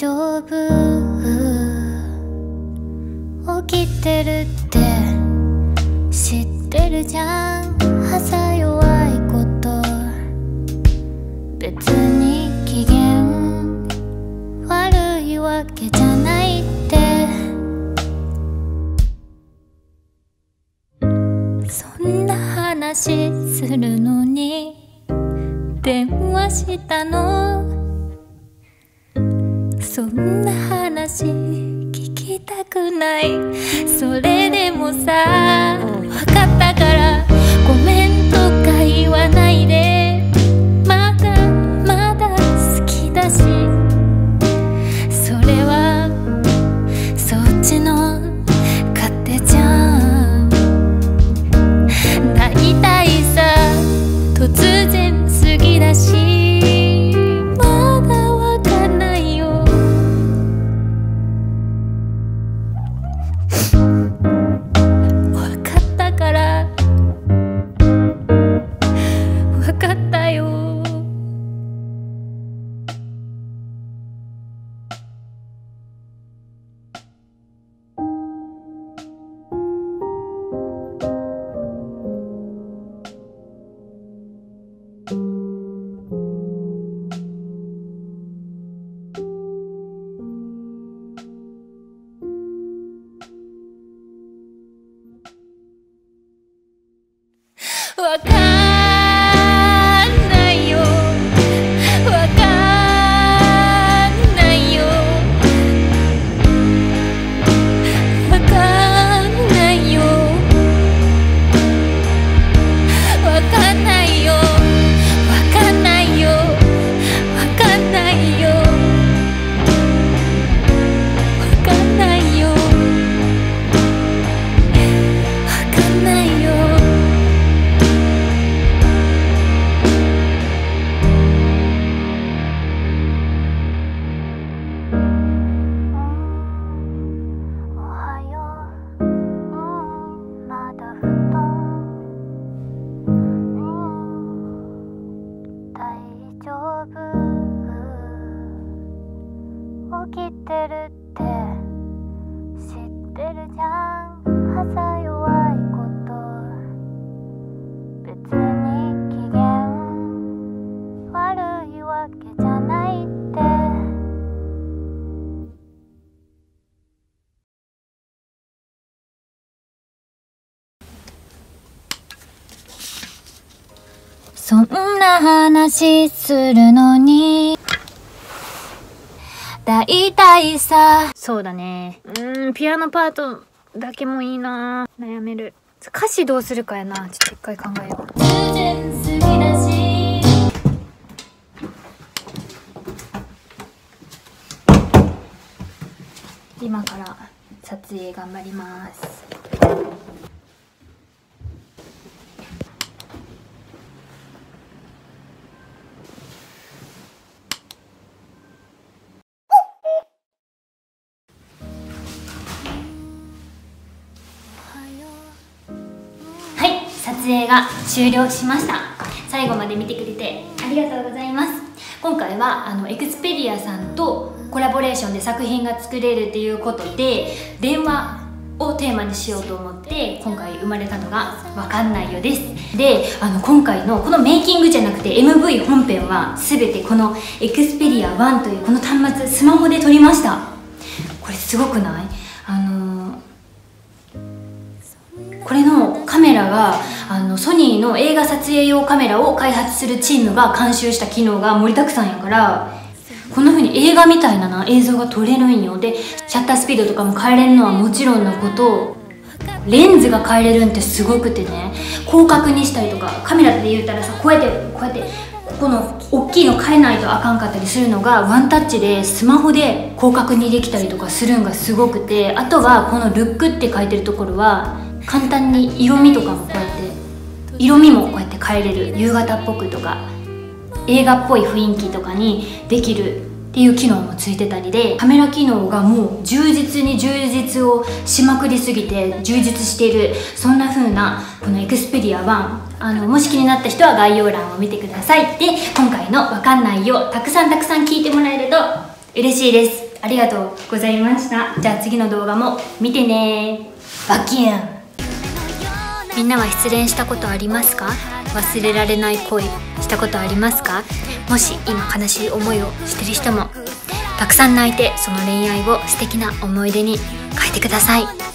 丈夫？起きてるって知ってるじゃん？朝弱いこと。別に機嫌悪いわけじゃないって。そんな話するのに？電話したの？そんな話聞きたくない。それでもさ分かったからごめんとか言わないでわかきてるって知ってるじゃん。朝弱いこと。別に機嫌悪いわけじゃないって。そんな話するのに。だいたいさそうだね。うーん、ピアノパートだけもいいな悩める。歌詞どうするかやな。ちょっと一回考えよう。今から撮影頑張ります。影が終了しました。最後まで見てくれてありがとうございます。今回はあのエクスペリアさんとコラボレーションで作品が作れるっていうことで電話をテーマにしようと思って今回生まれたのが「わかんないよ」ですであの今回のこのメイキングじゃなくて MV 本編は全てこのエクスペリア1というこの端末スマホで撮りましたこれすごくない？あのこれのカメラがあのソニーの映画撮影用カメラを開発するチームが監修した機能が盛りだくさんやからこんな風に映画みたいなな映像が撮れるんよでシャッタースピードとかも変えれるのはもちろんのことレンズが変えれるんってすごくてね広角にしたりとかカメラで言ったらさこうやってこうやってここの大きいの変えないとあかんかったりするのがワンタッチでスマホで広角にできたりとかするんがすごくてあとはこの「ルック」って書いてるところは簡単に色味とかもこうやって色味もこうやって変えれる夕方っぽくとか映画っぽい雰囲気とかにできるっていう機能もついてたりでカメラ機能がもう充実に充実をしまくりすぎて充実しているそんな風なこのエクスペリア1あのもし気になった人は概要欄を見てください。で今回の「わかんないよ」たくさんたくさん聞いてもらえると嬉しいです。ありがとうございました。じゃあ次の動画も見てね。バキュン。みんなは失恋したことありますか？忘れられない恋したことありますか？もし今悲しい思いをしてる人もたくさん泣いてその恋愛を素敵な思い出に変えてください。